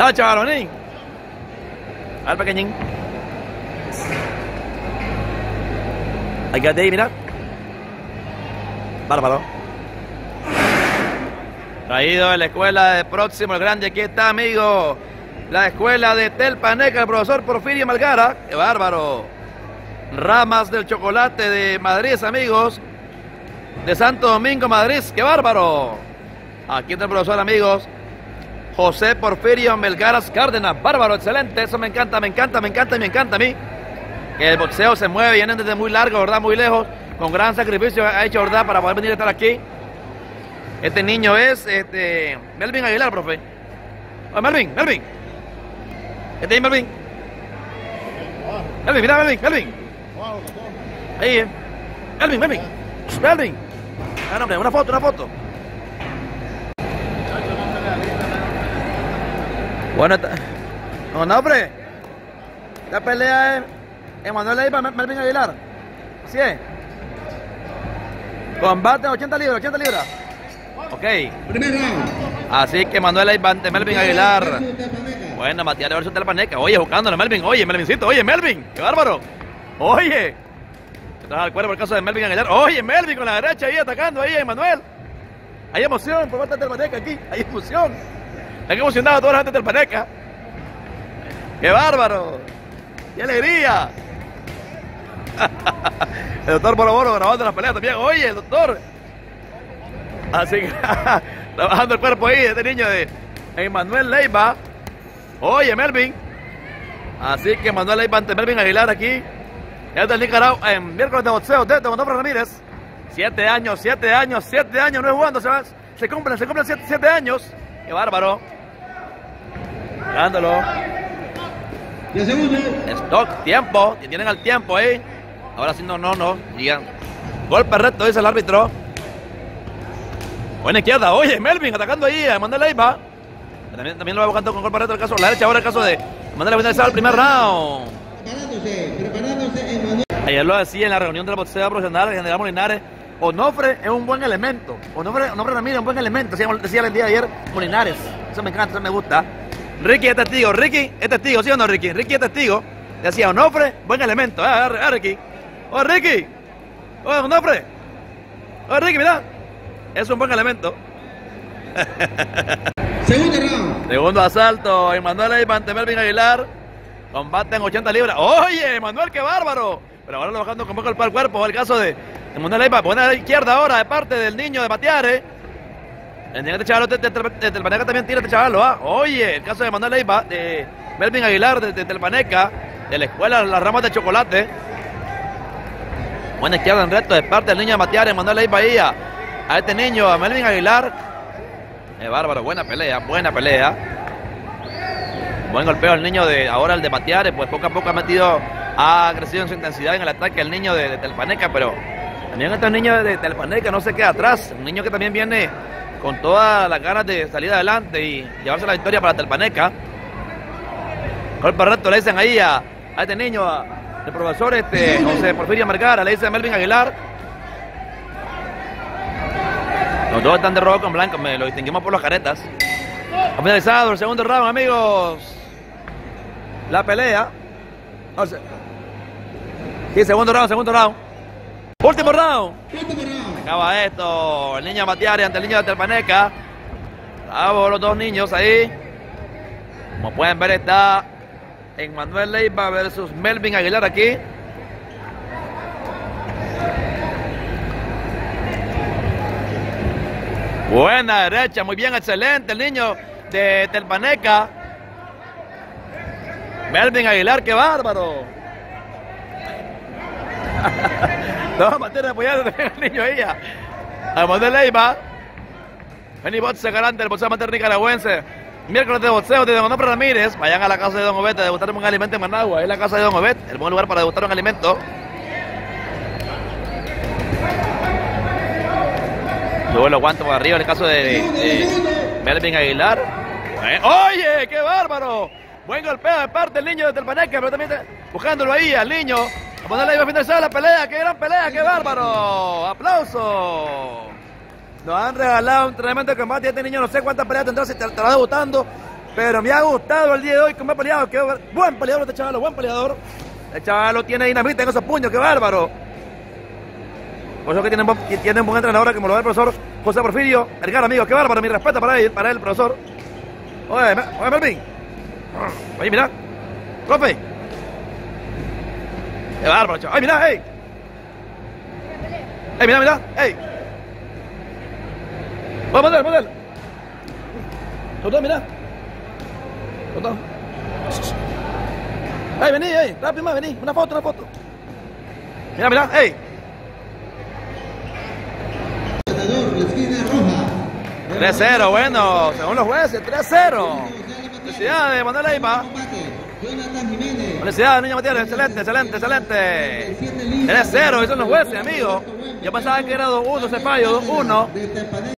No, chavalonín. Al pequeñín. Ahí quédate ahí, mira. Bárbaro. Traído de la escuela de Próximo, el grande. Aquí está, amigo. La escuela de Telpaneca, el profesor Porfirio Malgara. ¡Qué bárbaro! Ramas del chocolate de Madrid, amigos. De Santo Domingo, Madrid. ¡Qué bárbaro! Aquí está el profesor, amigos. José Porfirio Melgaras Cárdenas. Bárbaro, excelente. Eso me encanta, me encanta, me encanta me encanta a mí. Que el boxeo se mueve, vienen desde muy largo, ¿verdad? Muy lejos. Con gran sacrificio ha hecho, ¿verdad? Para poder venir a estar aquí. Este niño es este, Melvin Aguilar, profe. Oh, Melvin, Melvin. Este es Melvin. Melvin, mira, Melvin, Melvin. Ahí, eh. Melvin, Melvin. Melvin. Ah, hombre, una foto, una foto. Bueno, está... no, no, hombre. La pelea es Emanuel Leiva, Melvin Aguilar. Así es. Combate 80 libras, 80 libras. Ok. Así que Manuel Leiva ante Melvin Aguilar. Bueno, Matías versus Telpaneca. Oye, buscándole Melvin. Oye, Melvincito. Oye, Melvin. Qué bárbaro. Oye. Estás al cuerpo el caso de Melvin Aguilar. Oye, Melvin con la derecha ahí atacando ahí, Emanuel. Hay emoción por parte del Telpaneca aquí. Hay emoción. Están emocionados a toda la gente del Telpaneca. ¡Qué bárbaro! ¡Qué alegría! el doctor Boroboro grabando la pelea también. Oye, doctor. Así que trabajando el cuerpo ahí este niño de Emanuel Leiva. Oye, Melvin. Así que Manuel Leiva ante Melvin Aguilar aquí. Es del Nicaragua en miércoles de boxeo de Donofre Ramírez. Siete años, siete años, siete años, no es jugando, se, va, se cumplen, se cumplen siete, siete años. Qué bárbaro. Dándolo. Stock, tiempo, tienen al tiempo ahí. Ahora sí, no, no, no. Digan. Golpe recto, dice el árbitro. Buena izquierda. Oye, Melvin atacando ahí a Manuel Leiva. También, también lo va buscando con golpe recto el caso. La derecha ahora el caso de Manuel Leiva el primer round. Preparándose, preparándose. Ayer lo decía en la reunión del boxeo profesional, el general Molinares. Onofre es un buen elemento. Onofre, Onofre Ramírez es un buen elemento. Decía, decía el día de ayer Molinares. Eso me encanta, eso me gusta. Ricky es testigo. Ricky es testigo, ¿sí o no, Ricky? Ricky es testigo. Decía Onofre, buen elemento. Ah, ah, ah, Ricky. Oh, Ricky. Oh, Onofre. Oh, Ricky, mira. Es un buen elemento. Segundo round. Segundo asalto. Emanuel ante Melvin Aguilar. Combate en 80 libras. Oye, Emanuel, qué bárbaro. Pero ahora lo bajando con poco el cuerpo. El caso de Emanuel Eiva. Buena izquierda ahora de parte del niño de Matiare. El de chaval de, Telpaneca también tira este chaval. ¿ah? Oye, el caso de Emanuel Eiva, de Melvin Aguilar de, Telpaneca, de la escuela Las Ramas de Chocolate. Buena izquierda en reto de parte del niño de Matiare. Emanuel Eiva ahí a, este niño, a Melvin Aguilar. Es bárbaro, buena pelea, buena pelea. Buen golpeo el niño de ahora el de Matiares, pues poco a poco ha metido, ha crecido en su intensidad en el ataque el niño de, de Telpaneca, pero también este niño de, de Telpaneca no se queda atrás. Un niño que también viene con todas las ganas de salir adelante y llevarse la victoria para Telpaneca. Golpe recto le dicen ahí a, a este niño, a, el profesor este, José Porfirio Margara, le dice Melvin Aguilar. Los dos están de rojo con blanco, me lo distinguimos por las caretas. Ha finalizado el segundo round, amigos. La pelea. Sí, segundo round, segundo round. Último round. Acaba esto. El niño Matiari ante el niño de Telpaneca. Bravo los dos niños ahí. Como pueden ver está en Manuel Leiva versus Melvin Aguilar aquí. Buena derecha, muy bien, excelente el niño de Telpaneca. Melvin Aguilar, qué bárbaro. Dos materia apoyando el niño ahí. A a Manuel Leiva. Benny Boxe, garante del boxeo amateur nicaragüense. Miércoles de boxeo de Don Onofre Ramírez. Vayan a la casa de Don Obed a degustar un alimento en Managua. Es la casa de Don Obed, el buen lugar para degustar un alimento. Luego lo aguanto por arriba en el caso de, de Melvin Aguilar. Eh, ¡Oye! ¡Qué bárbaro! Buen golpeo de parte del niño de Telpaneca, pero también buscándolo ahí al niño. Ahí a finalizar la pelea. ¡Qué gran pelea! ¡Qué bárbaro! ¡Aplauso! Nos han regalado un tremendo combate. Este niño no sé cuántas peleas tendrá si estará debutando Pero me ha gustado el día de hoy como ha peleado. Qué buen peleador este chaval, buen peleador. El chaval tiene dinamita en esos puños, qué bárbaro. Por eso que tiene, que tiene un buen entrenador como lo ve el profesor José Porfirio. El gran amigo, qué bárbaro, mi respeto para él, para él, profesor. Oye, oye, Melvin. Oye, mira. Profe. Qué bárbaro, chaval. Ay, mira, hey. Hey, mira, mira, hey. Vamos, modelo, modelo. Todo, mira. Todo. Hey, vení, hey, rápido más, vení. Una foto, una foto. La esquina roja. 3-0, bueno, según los jueces, 3-0. Felicidades, Manuel Leiva. Combate. Jonathan Jiménez. Felicidades, niño Matías, excelente, excelente, excelente. 3-0, esos son los jueces, amigo. Yo pensaba que era 2-1 ese fallo, 2-1. De Tepaneca.